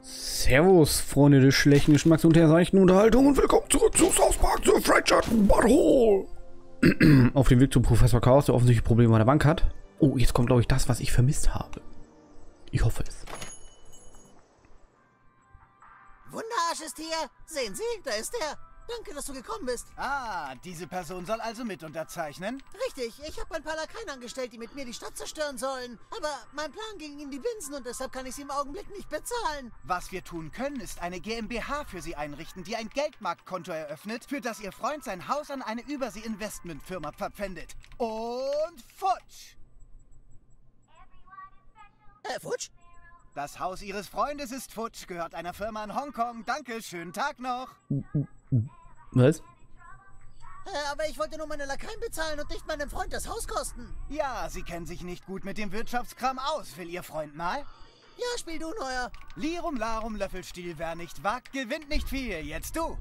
Servus, Freunde des schlechten Geschmacks und der seichten Unterhaltung und willkommen zurück zu South Park The Fractured Butthole. Auf dem Weg zu Professor Chaos, der offensichtlich Probleme bei der Bank hat. Oh, jetzt kommt, glaube ich, das, was ich vermisst habe. Ich hoffe es. Wunderarsch ist hier. Sehen Sie, da ist er. Danke, dass du gekommen bist. Ah, diese Person soll also mit unterzeichnen? Richtig, ich habe ein paar Lakaien angestellt, die mit mir die Stadt zerstören sollen. Aber mein Plan ging in die Binsen und deshalb kann ich sie im Augenblick nicht bezahlen. Was wir tun können, ist eine GmbH für Sie einrichten, die ein Geldmarktkonto eröffnet, für das Ihr Freund sein Haus an eine Übersee-Investmentfirma verpfändet. Und futsch! Äh, Futsch? Das Haus Ihres Freundes ist futsch, gehört einer Firma in Hongkong. Danke, schönen Tag noch. Was? Äh, aber ich wollte nur meine Lakaien bezahlen und nicht meinem Freund das Haus kosten. Ja, Sie kennen sich nicht gut mit dem Wirtschaftskram aus. Will Ihr Freund mal? Ja, spiel du, Neuer. Lirum Larum Löffelstiel, wer nicht wagt, gewinnt nicht viel. Jetzt du.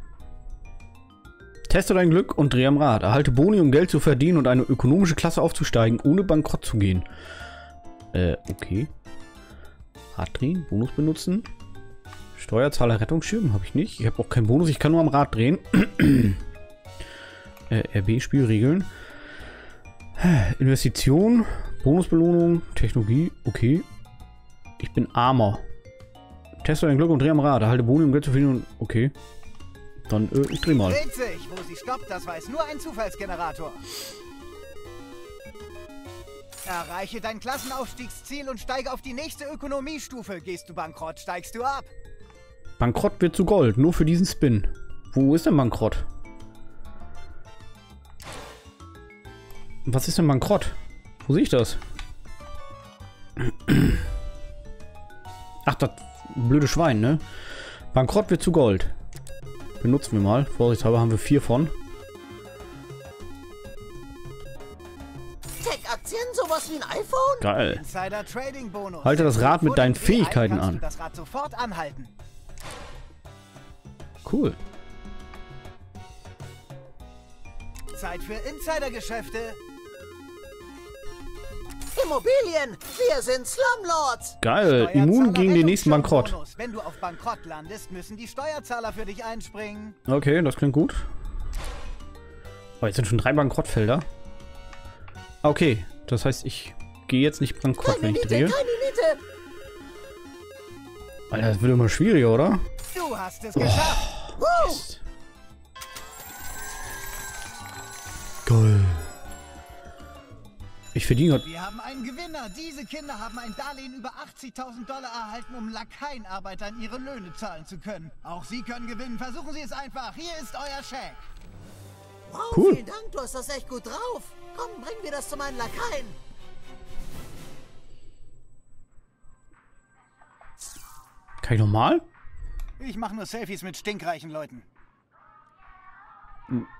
Teste dein Glück und dreh am Rad. Erhalte Boni, um Geld zu verdienen und eine ökonomische Klasse aufzusteigen, ohne bankrott zu gehen. Äh, okay. Rad drehen, Bonus benutzen. Steuerzahler Rettungsschirm habe ich nicht. Ich habe auch keinen Bonus, ich kann nur am Rad drehen. äh, RB Spielregeln. Investition, Bonusbelohnung, Technologie, okay. Ich bin armer. Teste dein Glück und dreh am Rad. Erhalte Boni, um Geld zu verdienen. Okay. Dann, äh, ich dreh mal. Sich. Wo sie stoppt, das weiß nur ein Zufallsgenerator. Erreiche dein Klassenaufstiegsziel und steige auf die nächste Ökonomiestufe. Gehst du bankrott, steigst du ab. Bankrott wird zu Gold, nur für diesen Spin. Wo ist denn Bankrott? Was ist denn Bankrott? Wo sehe ich das? Ach, das blöde Schwein, ne? Bankrott wird zu Gold. Benutzen wir mal. Vorsichtshalber haben wir vier von. Tech-Aktien, sowas wie ein iPhone? Geil. Halte das Rad mit deinen Fähigkeiten an. Das Rad sofort anhalten. Cool. Zeit für Insidergeschäfte. Immobilien. Wir sind Slumlords. Geil. Immun gegen den nächsten Bankrott. Wenn du auf Bankrott landest, müssen die Steuerzahler für dich einspringen. Okay, das klingt gut. Oh, jetzt sind schon drei Bankrottfelder. Okay, das heißt, ich gehe jetzt nicht bankrott, wenn ich drehe. Alter, das wird immer schwieriger, oder? Du hast es geschafft. Woo. Geil. Ich verdiene Wir haben einen Gewinner. Diese Kinder haben ein Darlehen über 80.000 Dollar erhalten, um Lakaienarbeitern ihre Löhne zahlen zu können. Auch sie können gewinnen. Versuchen Sie es einfach. Hier ist euer Scheck. Wow, Cool. vielen Dank, du hast das echt gut drauf. Komm, bring mir das zu meinen Lakaien. Kann ich nochmal? Ich mache nur Selfies mit stinkreichen Leuten.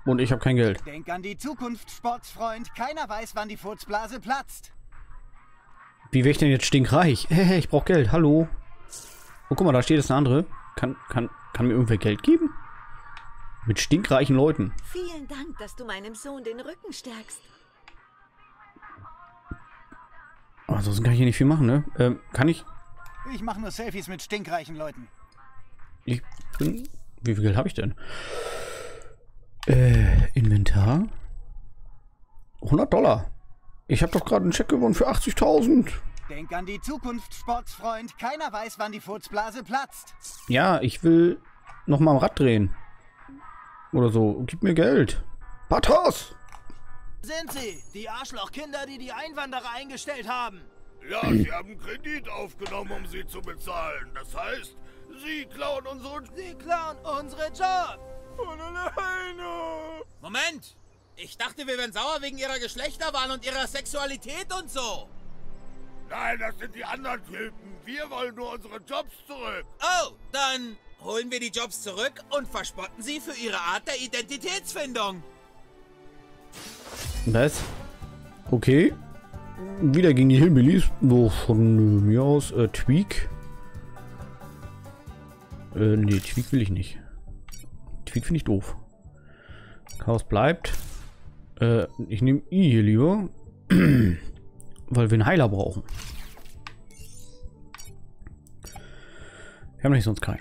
Und ich habe kein Geld. Denk an die Zukunft, Sportsfreund. Keiner weiß, wann die Furzblase platzt. Wie wäre ich denn jetzt stinkreich? Hey, ich brauche Geld. Hallo. Oh, guck mal, da steht jetzt eine andere. Kann, kann, kann mir irgendwer Geld geben? Mit stinkreichen Leuten. Vielen Dank, dass du meinem Sohn den Rücken stärkst. Ansonsten kann ich hier nicht viel machen, ne? Ähm, kann ich? Ich mache nur Selfies mit stinkreichen Leuten. Ich bin... Wie viel Geld habe ich denn? Äh, Inventar? 100 Dollar. Ich habe doch gerade einen Check gewonnen für 80.000. Denk an die Zukunft, Sportsfreund. Keiner weiß, wann die Furzblase platzt. Ja, ich will noch mal am Rad drehen. Oder so. Gib mir Geld. Patos! Sind sie, die Arschlochkinder, die die Einwanderer eingestellt haben? Ja, sie haben Kredit aufgenommen, um sie zu bezahlen. Das heißt, sie klauen unseren... Sie klauen unsere Jobs. Von alleine. Moment! Ich dachte, wir wären sauer wegen ihrer Geschlechterwahl und ihrer Sexualität und so. Nein, das sind die anderen Typen. Wir wollen nur unsere Jobs zurück. Oh, dann holen wir die Jobs zurück und verspotten sie für ihre Art der Identitätsfindung. Was? Okay. Wieder gegen die Hillbillies. So, von mir aus. Äh, Tweak. Äh, nee, Tweak will ich nicht. Tweak finde ich doof. Chaos bleibt. Äh, ich nehme I hier lieber. weil wir einen Heiler brauchen. haben nicht sonst keinen.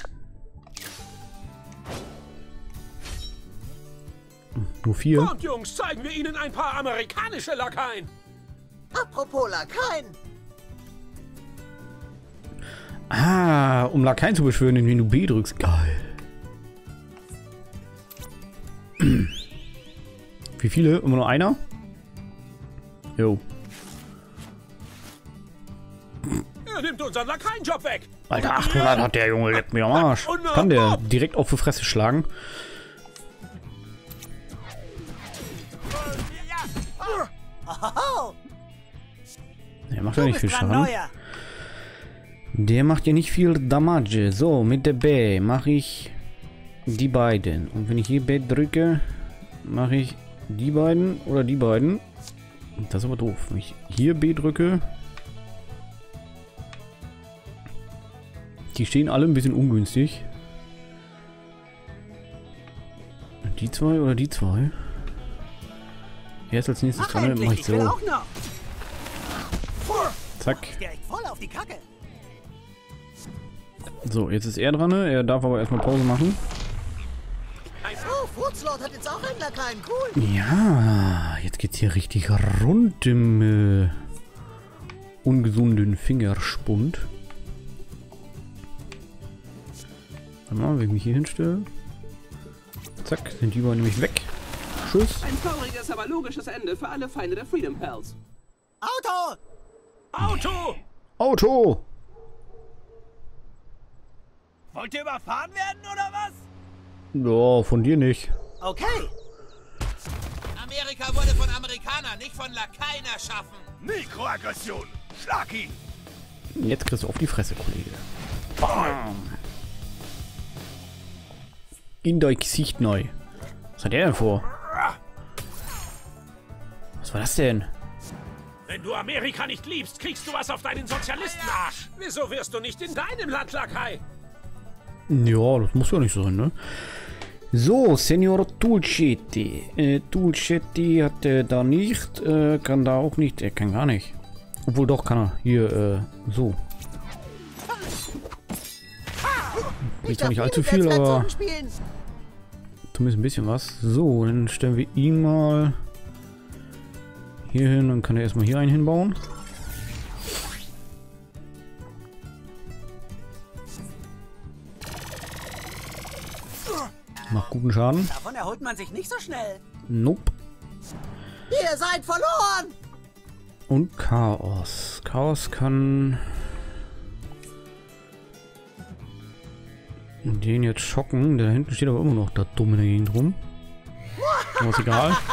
Hm, Nur vier. Kommt, Jungs, zeigen wir Ihnen ein paar amerikanische Lakaien. Apropos Lakaien. Ah, um Lakaien zu beschwören, indem du B drückst. Geil. Wie viele? Immer nur einer? Jo. Er nimmt unseren Lakaienjob weg. Alter, 800 hat der Junge, leck mir am Arsch. Kann der direkt auf die Fresse schlagen? Oho, Der macht ja nicht viel Schaden. Neuer. Der macht ja nicht viel Damage. So, mit der B mache ich die beiden. Und wenn ich hier B drücke, mache ich die beiden oder die beiden. Das ist aber doof. Wenn ich hier B drücke. Die stehen alle ein bisschen ungünstig. Die zwei oder die zwei? Er ist als nächstes dran, mach ich so. Zack. So, jetzt ist er dran. Er darf aber erstmal Pause machen. Oh, Furzlord hat jetzt auch einen Lakaien. Cool. Ja, jetzt geht's hier richtig rund im äh, ungesunden Fingerspund. Warte mal, wenn ich mich hier hinstelle. Zack, sind die beiden nämlich weg. Tschüss. Ein trauriges, aber logisches Ende für alle Feinde der Freedom Pals. Auto! Auto! Auto! Wollt ihr überfahren werden oder was? Ja, von dir nicht. Okay. Amerika wurde von Amerikanern, nicht von Lakaien erschaffen. Mikroaggression. Schlag ihn. Jetzt kriegst du auf die Fresse, Kollege. Bam. In dein Gesicht neu. Was hat der denn vor? Was war das denn? Wenn du Amerika nicht liebst, kriegst du was auf deinen Sozialistenarsch. Wieso wirst du nicht in deinem Land Lakai? Ja, das muss ja nicht sein, ne? So, Senior Tulchetti. Äh, Tulchetti hat er da nicht, äh, kann da auch nicht, er kann gar nicht. Obwohl doch kann er. Hier, äh, so. Bringt zwar nicht allzu viel, aber zumindest ein bisschen was. So, dann stellen wir ihn mal hier hin, dann kann er erstmal hier einen hinbauen. Guten Schaden. Davon erholt man sich nicht so schnell. Nope. Ihr seid verloren. Und Chaos. Chaos kann den jetzt schocken. Da hinten steht aber immer noch da dumme in der Gegend rum. Aber ist egal.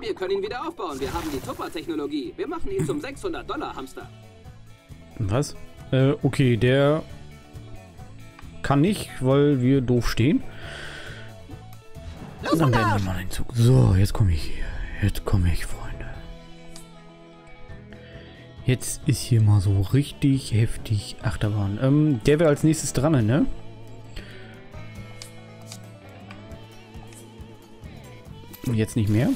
Wir können ihn wieder aufbauen. Wir haben die Tupper-Technologie. Wir machen ihn zum 600-Dollar-Hamster. Was? Äh, okay, der kann nicht, weil wir doof stehen. Los, Dann werden wir mal einen Zug. So, jetzt komme ich hier. Jetzt komme ich, Freunde. Jetzt ist hier mal so richtig heftig Achterbahn. Ähm, der wäre als nächstes dran, ne? Und Jetzt nicht mehr.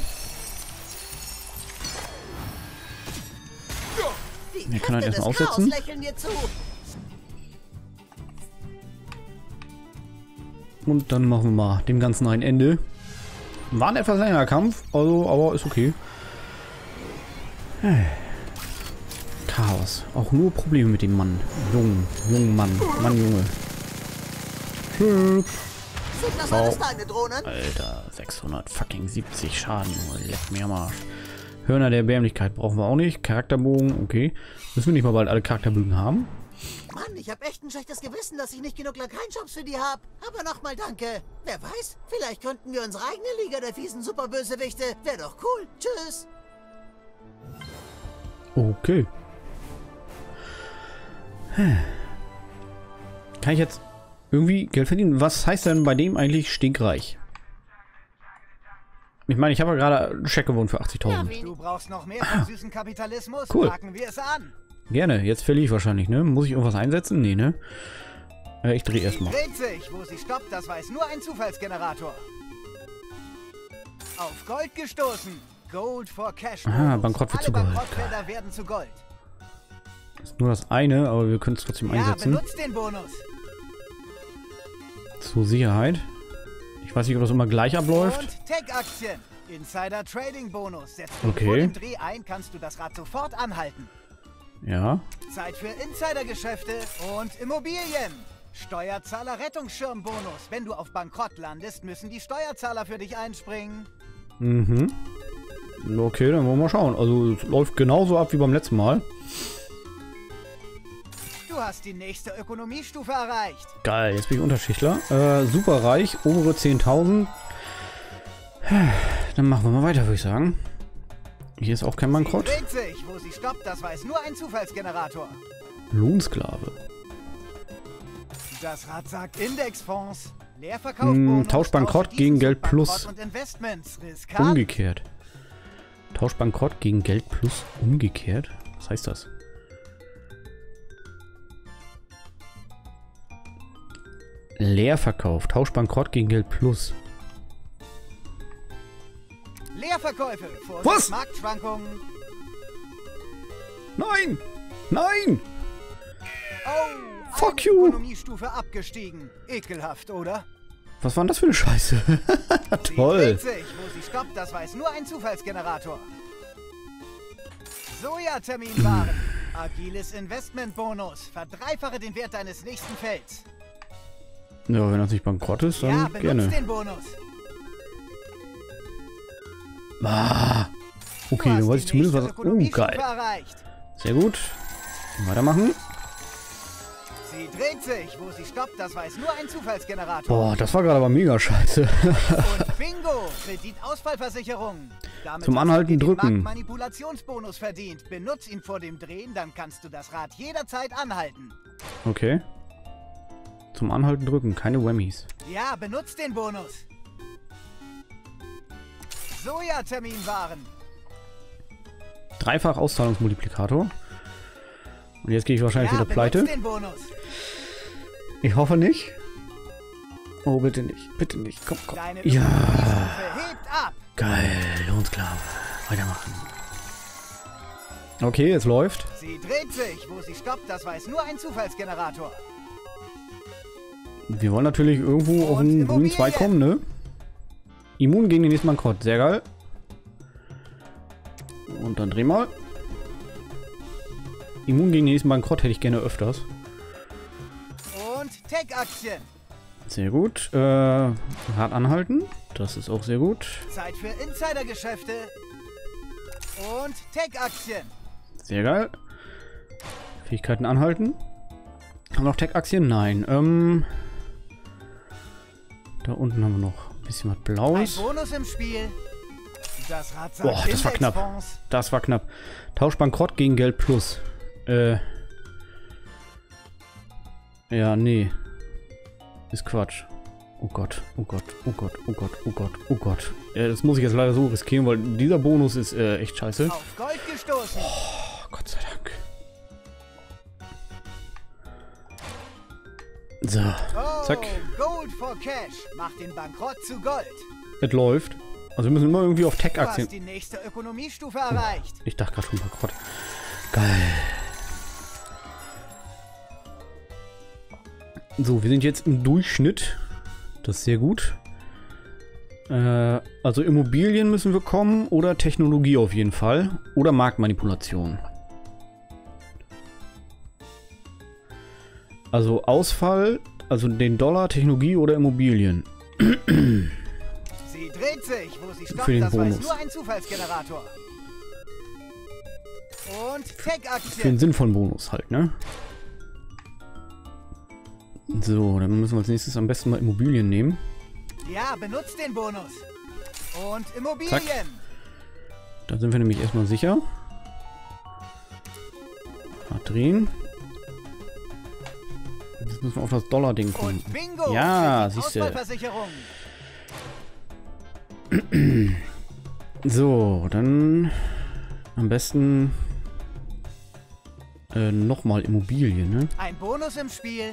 Können Kräfte halt erstmal aufsetzen. Und dann machen wir mal dem Ganzen ein Ende. War ein etwas längerer Kampf, also, aber ist okay. Chaos. Auch nur Probleme mit dem Mann. Jungen, jungen Mann. Mann, Junge. Hüp. Sind das alles deine Drohnen? Alter, 600 fucking 70 Schaden, Junge. Leck mir am Arsch. Hörner der Erbärmlichkeit brauchen wir auch nicht. Charakterbogen, okay. Müssen wir nicht mal bald alle Charakterbögen haben? Mann, ich habe echt ein schlechtes Gewissen, dass ich nicht genug Lakaienjobs für die hab. Aber nochmal danke. Wer weiß, vielleicht gründen wir unsere eigene Liga der fiesen Superbösewichte. Wäre doch cool. Tschüss. Okay. Kann ich jetzt irgendwie Geld verdienen? Was heißt denn bei dem eigentlich stinkreich? Ich meine, ich habe ja gerade einen Scheck gewonnen für 80.000. Du brauchst noch mehr von süßen Kapitalismus? Cool. Packen wir es an. Gerne. Jetzt verliere ich wahrscheinlich, ne? Muss ich irgendwas einsetzen? Nee, ne? Äh, ich drehe erstmal. dreht sich. Wo sie stoppt, das weiß nur ein Zufallsgenerator. Auf Gold gestoßen. Gold for Cash. Aha, Bonus. Bankrott wird zu Gold. Bankrottfelder werden zu Gold. Ist nur das eine, aber wir können es trotzdem Ja, einsetzen. benutzt den Bonus. Zur Sicherheit. Ich weiß nicht, ob das immer gleich abläuft. Und Tech-Aktien. Insider Trading Bonus. Setzt du Okay. vor dem Dreh ein, kannst du das Rad sofort anhalten. Ja. Zeit für Insidergeschäfte und Immobilien. Steuerzahler Rettungsschirmbonus. Wenn du auf Bankrott landest, müssen die Steuerzahler für dich einspringen. Mhm. Okay, dann wollen wir mal schauen. Also es läuft genauso ab wie beim letzten Mal. Du hast die nächste Ökonomiestufe erreicht. Geil, jetzt bin ich Unterschichtler. Äh, superreich, obere 10.000. Dann machen wir mal weiter, würde ich sagen. Hier ist auch kein Bankrott. Sie stoppt, das weiß nur ein Zufallsgenerator. Lohnsklave. Das Rad sagt Indexfonds. Leerverkauf, Hm, Bonus, Tausch Bankrott tausche gegen Geld plus. Umgekehrt. Tausch Bankrott gegen Geld plus umgekehrt? Was heißt das? Leerverkauf. Tausch Bankrott gegen Geld plus. Leerverkäufe. Vorsicht, Was? Marktschwankungen. Nein! Nein! Oh, Fuck you. Ökonomiestufe abgestiegen. Ekelhaft, oder? Was war denn das für eine Scheiße? Toll. dreht sich. Wo sie stoppt, das weiß nur ein Zufallsgenerator. Sojaterminwaren. Agiles Investmentbonus. Verdreifache den Wert deines nächsten Felds. Ja, wenn das nicht bankrott ist, dann ja, gerne. den Bonus. Ah. Okay, dann weiß ich zumindest was. Oh, geil. erreicht. Sehr gut. Weitermachen. Sie dreht sich. Wo sie stoppt, das weiß nur ein Zufallsgenerator. Boah, das war gerade aber mega scheiße. Und Bingo! Kreditausfallversicherung. Damit Zum Anhalten drücken. Marktmanipulationsbonus verdient. Benutz ihn vor dem Drehen, dann kannst du das Rad jederzeit anhalten. Okay. Zum Anhalten drücken, keine Whammies. Ja, benutz den Bonus. Sojaterminwaren. Dreifach Auszahlungsmultiplikator. Und jetzt gehe ich wahrscheinlich Ja, wieder pleite. Ich hoffe nicht. Oh, bitte nicht. Bitte nicht. Komm, komm. Ja, geil. Lohnsklave. Weitermachen. Okay, es läuft. Sie dreht sich. Wo sie stoppt, das weiß nur ein Zufallsgenerator. Wir wollen natürlich irgendwo auf einen grünen. Zweig kommen, ne? Immun gegen den nächsten Bankrott. Sehr geil. Und dann dreh mal. Immun gegen den nächsten Bankrott hätte ich gerne öfters. Und Tech-Aktien. Sehr gut. Äh, Rad anhalten. Das ist auch sehr gut. Zeit für Insidergeschäfte. Und Tech-Aktien. Sehr geil. Fähigkeiten anhalten. Haben wir noch Tech-Aktien? Nein. Ähm, da unten haben wir noch ein bisschen was Ein Blaues. Bonus im Spiel. Das Rad Boah, das war knapp. Das war knapp. Tausch Bankrott gegen Geld plus. Äh. Ja, nee. Ist Quatsch. Oh Gott, oh Gott, oh Gott, oh Gott, oh Gott, oh Gott. Ja, das muss ich jetzt leider so riskieren, weil dieser Bonus ist äh, echt scheiße. Auf Gold gestoßen. Oh, Gott sei Dank. So, Oh, zack. Gold for Cash. Macht den Bankrott zu Gold. es läuft. Also wir müssen immer irgendwie auf Tech-Aktien. die nächste Ökonomiestufe erreicht. Ich dachte gerade schon Bankrott. Geil. So, wir sind jetzt im Durchschnitt. Das ist sehr gut. Äh, also Immobilien müssen wir kommen oder Technologie auf jeden Fall. Oder Marktmanipulation. Also Ausfall, also den Dollar, Technologie oder Immobilien. Sie dreht sich. Wo sie stoppt, Für den das Bonus. weiß nur ein Zufallsgenerator. Und Für den sinnvollen Bonus halt, ne? So, dann müssen wir als nächstes am besten mal Immobilien nehmen. Ja, benutzt den Bonus. Und Immobilien. Zack. Da sind wir nämlich erstmal sicher. Mal drehen. Jetzt müssen wir auf das Dollar-Ding kommen. Ja, siehste. Ausfallversicherung. So, dann am besten äh, nochmal Immobilien, ne? Ein Bonus im Spiel.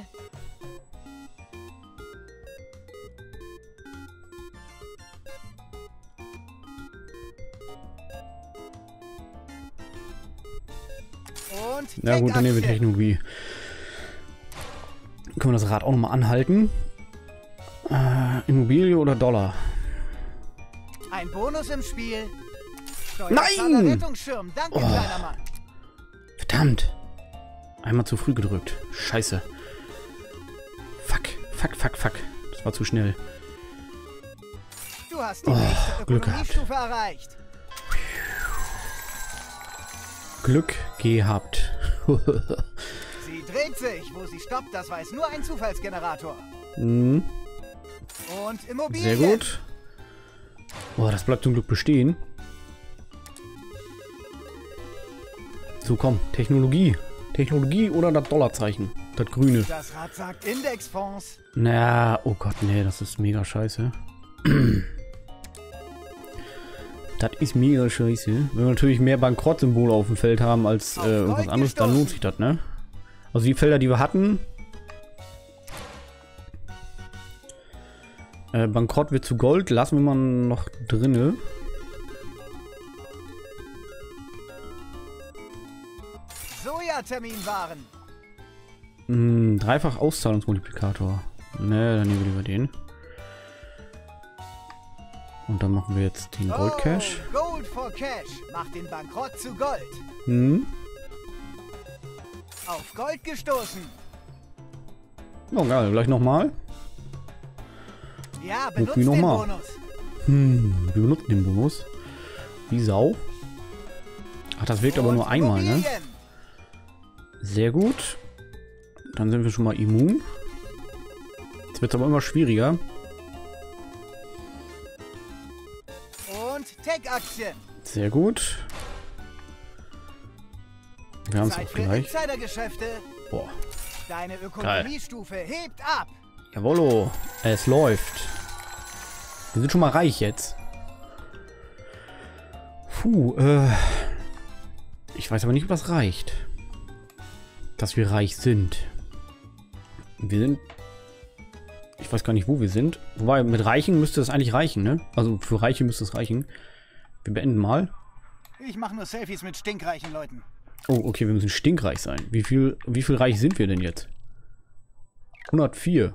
Und Ja gut, dann nehmen wir. Technologie. Können wir das Rad auch nochmal anhalten? Äh, Immobilie oder Dollar? Bonus im Spiel. Nein! Danke, Oh. Verdammt. Einmal zu früh gedrückt. Scheiße. Fuck, fuck, fuck, fuck. Das war zu schnell. Du hast die Oh, Glück gehabt. Erreicht. Glück gehabt. Sie dreht sich. Wo sie stoppt, das weiß nur ein Zufallsgenerator. hm, Und Immobilien. sehr gut. Boah, das bleibt zum Glück bestehen. So, komm. Technologie. Technologie oder das Dollarzeichen. Das grüne. Das Rad sagt Indexfonds. Na, oh Gott, nee, das ist mega scheiße. das ist mega scheiße. Wenn wir natürlich mehr Bankrottsymbole auf dem Feld haben als äh, irgendwas anderes, dann lohnt sich das, ne? Also die Felder, die wir hatten. Äh, Bankrott wird zu Gold, lassen wir mal noch drinne. Sojaterminwaren. Hm, dreifach Auszahlungsmultiplikator. Ne, dann nehmen wir lieber den. Und dann machen wir jetzt den Gold Cash. Oh, Gold for Cash. Macht den Bankrott zu Gold. Hm. Auf Gold gestoßen. Oh geil, gleich nochmal. Ja, benutzt den nochmal. Bonus. Hm, wir benutzen den Bonus. Wie Sau. Ach, das wirkt aber Und nur einmal, ne? Sehr gut. Dann sind wir schon mal immun. Jetzt wird es aber immer schwieriger. Und Tech-Aktien. Sehr gut. Wir haben es auch gleich. Boah. Deine Ökonomiestufe hebt ab. Jawollo. Es läuft. Wir sind schon mal reich jetzt. Puh, äh. Ich weiß aber nicht, ob das reicht. Dass wir reich sind. Wir sind. Ich weiß gar nicht, wo wir sind. Wobei, mit Reichen müsste das eigentlich reichen, ne? Also für Reiche müsste es reichen. Wir beenden mal. Ich mache nur Selfies mit stinkreichen Leuten. Oh, okay, wir müssen stinkreich sein. Wie viel, wie viel reich sind wir denn jetzt? 104.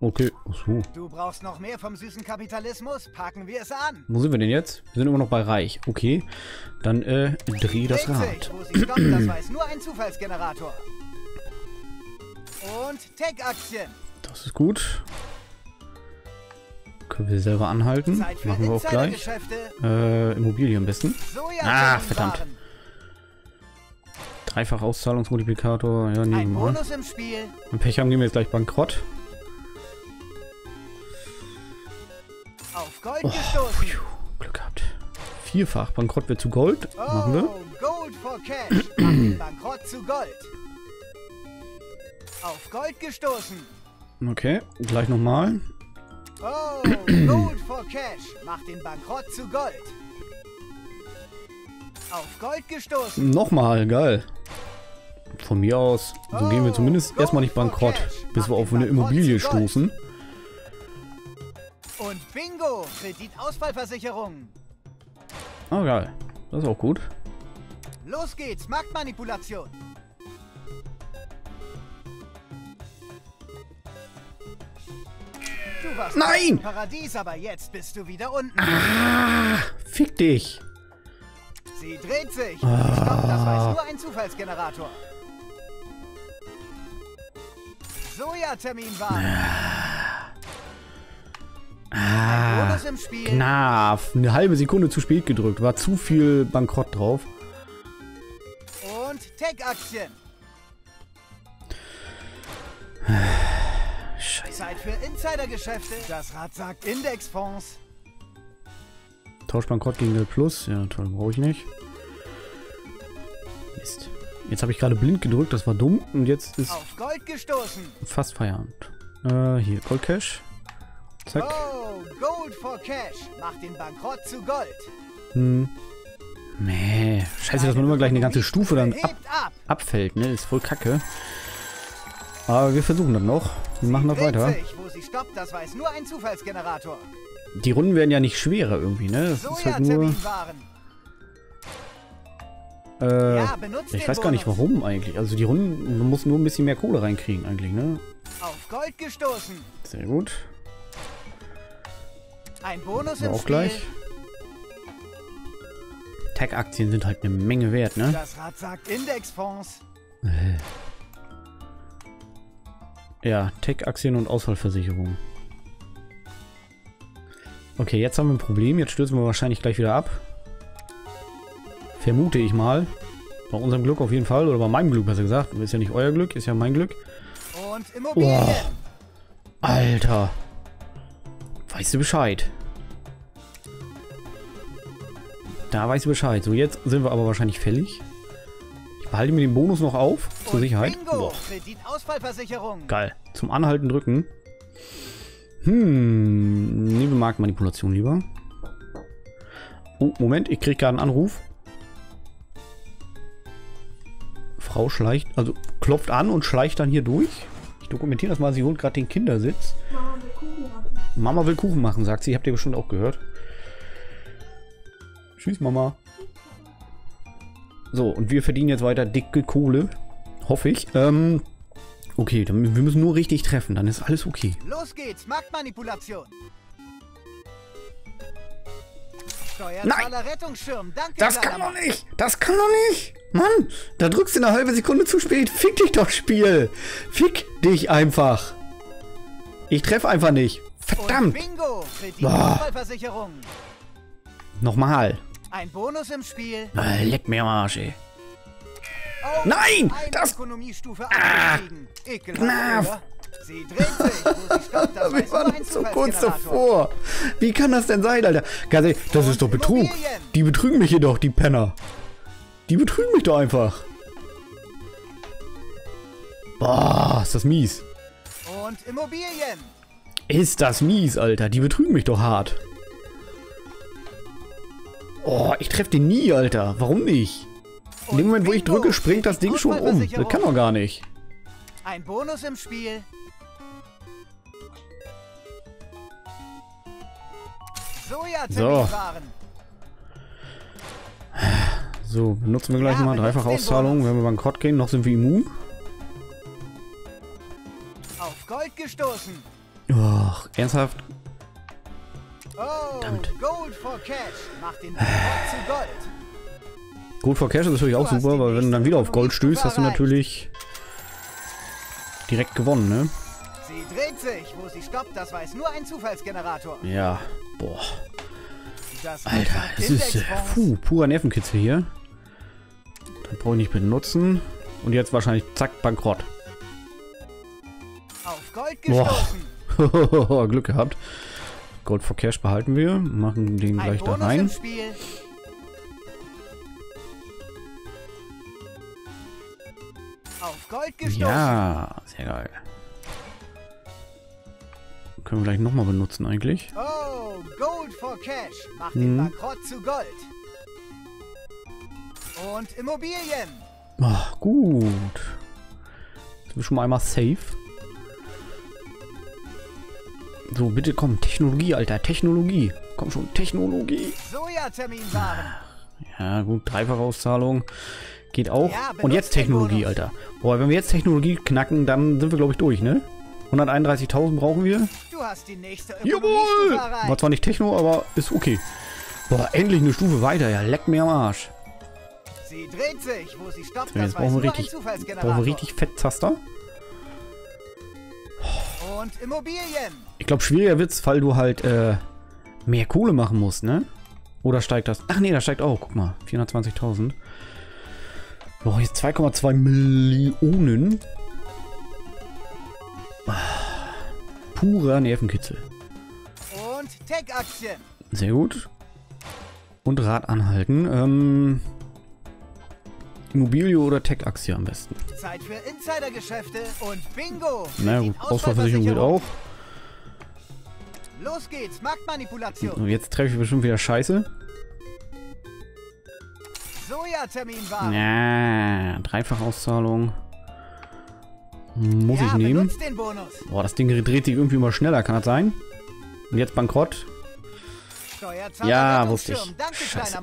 Okay, achso. Du brauchst noch mehr vom süßen Kapitalismus? Packen wir es an. Wo sind wir denn jetzt? Wir sind immer noch bei reich. Okay, dann äh, dreh das. Rad. Stoppt, das weiß nur ein Zufallsgenerator. Und Tech-Aktien. Das ist gut. Können wir selber anhalten. Machen wir auch gleich. Äh, Immobilie am besten. Ah, verdammt. Dreifach Auszahlungsmultiplikator. Ja, nehmen Ein wir mal. Wenn Pech haben, gehen wir jetzt gleich bankrott. Auf Gold Oh, gestoßen. pfiuh, Glück gehabt. Vierfach Bankrott wird zu Gold. Machen wir. Oh, Gold for Cash. Bankrott zu Gold. Auf Gold gestoßen. Okay, gleich nochmal. Oh, Gold for Cash. Macht den Bankrott zu Gold. Auf Gold gestoßen. Nochmal, geil. Von mir aus, so gehen wir Oh, zumindest Gold erstmal nicht bankrott, bis wir auf eine Immobilie stoßen. Und Bingo. Kreditausfallversicherung. Ah, geil. Das ist auch gut. Los geht's. Marktmanipulation. Du warst Nein! im Paradies, aber jetzt bist du wieder unten. Ah, fick dich. Sie dreht sich. Stopp, das weiß nur ein Zufallsgenerator. Sojaterminwagen. Ah, Spiel. knapp. Eine halbe Sekunde zu spät gedrückt. War zu viel Bankrott drauf. Und Tech-Aktien. Scheiße. Zeit für Insidergeschäfte. Das Rad sagt Indexfonds. Tauschbankrott gegen Geld Plus. Ja, toll, brauche ich nicht. Mist. Jetzt habe ich gerade blind gedrückt, das war dumm. Und jetzt ist Auf Gold gestoßen. fast Feierabend. Äh, hier, Gold Cash. Zack. Oh, Gold for Cash. Macht den Bankrott zu Gold. Hm. Mäh. Scheiße, dass man immer gleich eine ganze Stufe dann ab, abfällt, ne? Ist voll kacke. Aber wir versuchen das noch. Wir machen Dreht weiter. sich. Wo sie stoppt, das weiß nur ein Zufallsgenerator. Die Runden werden ja nicht schwerer irgendwie, ne? Das ist halt nur... Äh, Ja, ich weiß gar nicht warum eigentlich. Also die Runden, man muss nur ein bisschen mehr Kohle reinkriegen eigentlich, ne? Auf Gold gestoßen. Sehr gut. Ein Bonus im auch Spiel. gleich. Tech-Aktien sind halt eine Menge wert, ne? Das Rad sagt Indexfonds. Ja, Tech-Aktien und Ausfallversicherung. Okay, jetzt haben wir ein Problem. Jetzt stürzen wir wahrscheinlich gleich wieder ab. Vermute ich mal. Bei unserem Glück auf jeden Fall. Oder bei meinem Glück, besser gesagt. Ist ja nicht euer Glück, ist ja mein Glück. Und Immobilien. Boah. Alter. Weißt du Bescheid? Da weißt du Bescheid. So, jetzt sind wir aber wahrscheinlich fällig. Ich behalte mir den Bonus noch auf. Zur Und Sicherheit. Bingo. Geil. Zum Anhalten drücken. Hm. Nehmen wir Marktmanipulation lieber. Oh, Moment. Ich kriege gerade einen Anruf. Frau schleicht, also klopft an und schleicht dann hier durch. Ich dokumentiere das mal. Sie holt gerade den Kindersitz. Mama will Kuchen machen, sagt sie. Habt ihr bestimmt auch gehört. Tschüss, Mama. So, und wir verdienen jetzt weiter dicke Kohle. Hoffe ich. Ähm, okay, dann, wir müssen nur richtig treffen. Dann ist alles okay. Los geht's. Marktmanipulation. Nein. Danke, Das kann doch nicht! Das kann doch nicht! Mann, da drückst du eine halbe Sekunde zu spät. Fick dich doch, Spiel! Fick dich einfach! Ich treffe einfach nicht. Verdammt! Bingo. Kreditausfallversicherung. Nochmal. Ein Bonus im Spiel. Äh, leck mir am Arsch, ey. Oh, Nein, das- Ökonomiestufe oder? Sie dreht sich, wo sie Wir waren so kurz davor. Wie kann das denn sein, Alter? Das ist doch Betrug. Die betrügen mich hier doch, die Penner. Die betrügen mich doch einfach. Boah, ist das mies. Und Immobilien. Ist das mies, Alter. Die betrügen mich doch hart. Oh, ich treffe den nie, Alter. Warum nicht? In dem Moment, wo ich drücke, springt das Ding schon um. Das kann doch gar nicht. Ein Bonus im Spiel. Sojaterminwaren. So, benutzen wir gleich Ja, mal benutzt den Dreifach-Auszahlung, Bonus. wenn wir bankrott gehen. Noch sind wir immun. Auf Gold gestoßen. Och, ernsthaft? Oh, Verdammt. Gold for Cash. Macht den Rekord zu Gold. Gold for Cash ist natürlich auch super, weil wenn du dann wieder auf Gold stößt, hast du natürlich direkt gewonnen, ne? Sie dreht sich. Wo sie stoppt, das weiß nur ein Zufallsgenerator. Ja. Boah. Das Alter, das ist äh, puh, purer Nervenkitzel hier. Das brauche ich nicht benutzen. Und jetzt wahrscheinlich zack, bankrott. Auf Gold Boah. Glück gehabt. Gold for Cash behalten wir. Machen den gleich da rein. Spiel. Auf Gold gestoßen. Ja, sehr geil. Können wir gleich nochmal benutzen eigentlich. Oh, Gold for Cash. Macht Mhm. den Bankrott zu Gold. Und Immobilien. Ah, gut. Jetzt sind wir schon mal einmal safe. So, bitte komm. Technologie, Alter. Technologie. Komm schon, Technologie. Ja, gut. Dreifachauszahlung. Geht auch. Ja, Und jetzt Technologie. Alter. Boah, wenn wir jetzt Technologie knacken, dann sind wir, glaube ich, durch, ne? 131.000 brauchen wir. Du hast die nächste Jawohl! War zwar nicht Techno, aber ist okay. Boah, endlich eine Stufe weiter. Ja, leck mir am Arsch. Sie dreht sich. Wo sie stoppt, So, jetzt brauchen wir richtig, brauchen wir richtig Fettzaster. Und Immobilien. Ich glaube, schwieriger wird's, weil du halt äh, mehr Kohle machen musst, ne? Oder steigt das? Ach nee, das steigt auch. Guck mal, 420.000. Boah, jetzt 2,2 Millionen. Purer Nervenkitzel. Und Tech-Aktien. Sehr gut. Und Rad anhalten. Ähm, Immobilie oder Tech-Aktie am besten. Zeit für Insidergeschäfte und Bingo. Na gut, Ausfallversicherung geht auch. Los geht's, Marktmanipulation. Und jetzt treffe ich bestimmt wieder Scheiße. Sojaterminwaren. Ja, Dreifachauszahlung. Muss ja, ich nehmen. Boah, das Ding dreht sich irgendwie immer schneller, kann das sein? Und jetzt bankrott? Ja, wusste ich. Danke, Scheiße.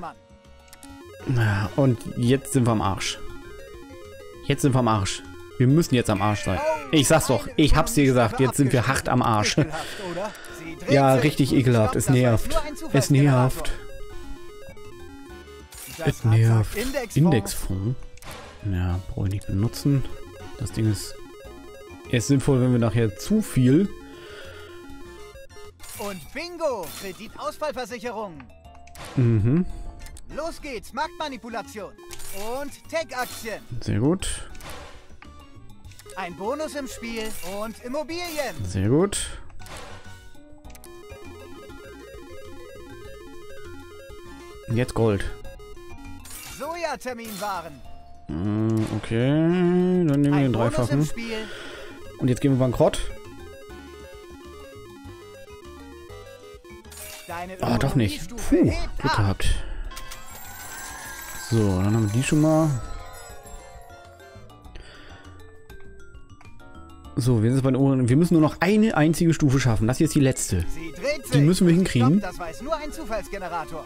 Und jetzt sind wir am Arsch. Jetzt sind wir am Arsch. Wir müssen jetzt am Arsch sein. Ich sag's doch, ich hab's dir gesagt, jetzt sind wir hart am Arsch. Ja, richtig Ich ekelhaft. Es nervt. Es Zufallsgenerator. nervt. Es nervt. Indexfonds. Ja, brauche ich nicht benutzen. Das Ding ist erst sinnvoll, wenn wir nachher zu viel. Und Bingo, Kreditausfallversicherung. Mhm, Los geht's, Marktmanipulation. Und Tech-Aktien. sehr gut. Ein Bonus im Spiel und Immobilien. Sehr gut. Jetzt Gold. Sojaterminwaren. Mm, Okay, dann nehmen wir den dreifachen. Und jetzt gehen wir bankrott. Ah, doch nicht. Puh, Glück ab. gehabt. So, dann haben wir die schon mal. So, wir, sind jetzt bei den Ohren. wir müssen nur noch eine einzige Stufe schaffen. Das hier ist die letzte. Die müssen wir hinkriegen. Das weiß nur ein Zufallsgenerator.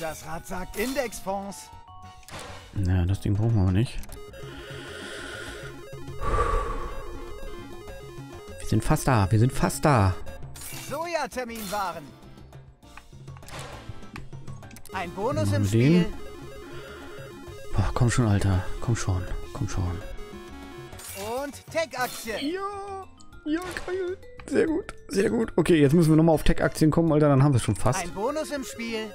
Das Rad sagt Indexfonds. Ja, das Ding brauchen wir aber nicht. Wir sind fast da. Wir sind fast da. Sojaterminwaren. Ein Bonus im Spiel. Boah, komm schon, Alter. Komm schon. Komm schon. Und Tech-Aktien. Ja, ja, geil. Sehr gut, sehr gut. Okay, jetzt müssen wir nochmal auf Tech-Aktien kommen, Alter. Dann haben wir es schon fast. Ein Bonus im Spiel.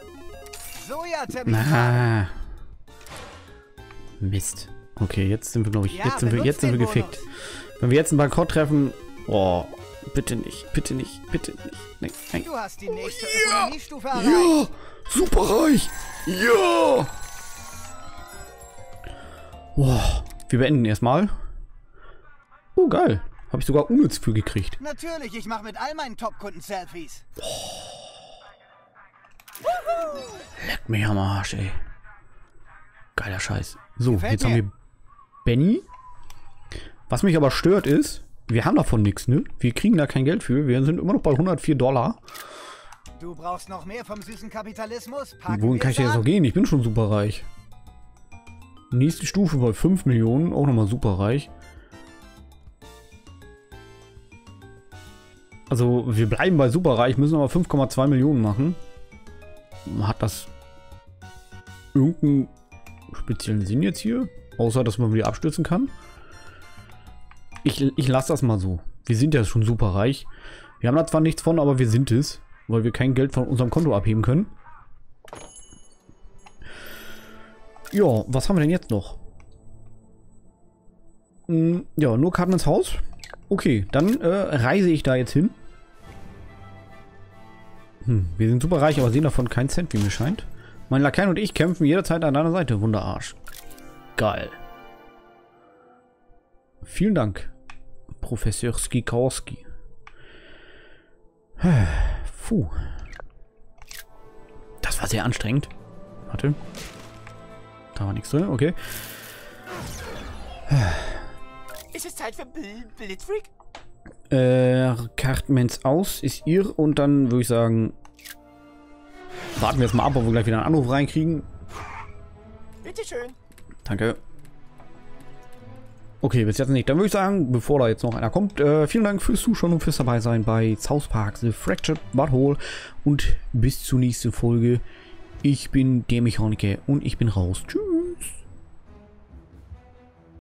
Na. Mist. Okay, jetzt sind wir, glaube ich, jetzt sind wir, jetzt sind wir gefickt. Wenn wir jetzt einen Bankrott treffen, oh, bitte nicht, bitte nicht, bitte nicht. Nein, nein. Du hast die nächste Oh, ja. Ja, superreich. Ja. Boah, wir beenden erstmal. Oh, geil. Habe ich sogar unnütz für gekriegt. Natürlich, ich mache mit all meinen Top-Kunden Selfies. Leck mich am Arsch, ey. Geiler Scheiß. So, Gefällt jetzt haben mir. wir Benny. Was mich aber stört ist, wir haben davon nichts, ne? Wir kriegen da kein Geld für. Wir sind immer noch bei 104 Dollar. Du brauchst noch mehr vom süßen Kapitalismus? Packen Wohin kann ich denn jetzt noch gehen? Ich bin schon super reich. Nächste Stufe bei 5 Millionen. Auch nochmal super reich. Also, wir bleiben bei super reich, müssen aber 5,2 Millionen machen. Hat das irgendeinen speziellen Sinn jetzt hier? Außer, dass man wieder abstürzen kann? Ich, ich lasse das mal so. Wir sind ja schon super reich. Wir haben da zwar nichts von, aber wir sind es. Weil wir kein Geld von unserem Konto abheben können. Ja, was haben wir denn jetzt noch? Hm, ja, nur Karten ins Haus. Okay, dann äh, reise ich da jetzt hin. Hm, wir sind super reich, aber sehen davon keinen Cent, wie mir scheint. Mein Lakaien und ich kämpfen jederzeit an deiner Seite. Wunderarsch. Geil. Vielen Dank, Professor Skikowski. Puh. Das war sehr anstrengend. Warte. Da war nichts drin, okay. Ist es Zeit für Bl Blitzfreak? Äh, Kartmens aus ist ihr und dann würde ich sagen, warten wir jetzt mal ab, ob wir gleich wieder einen Anruf reinkriegen. Bitteschön. Danke. Okay, bis jetzt nicht. Dann würde ich sagen, bevor da jetzt noch einer kommt, äh, vielen Dank fürs Zuschauen und fürs dabei sein bei South Park The Fractured Butthole und bis zur nächsten Folge. Ich bin der Mechaniker und ich bin raus. Tschüss.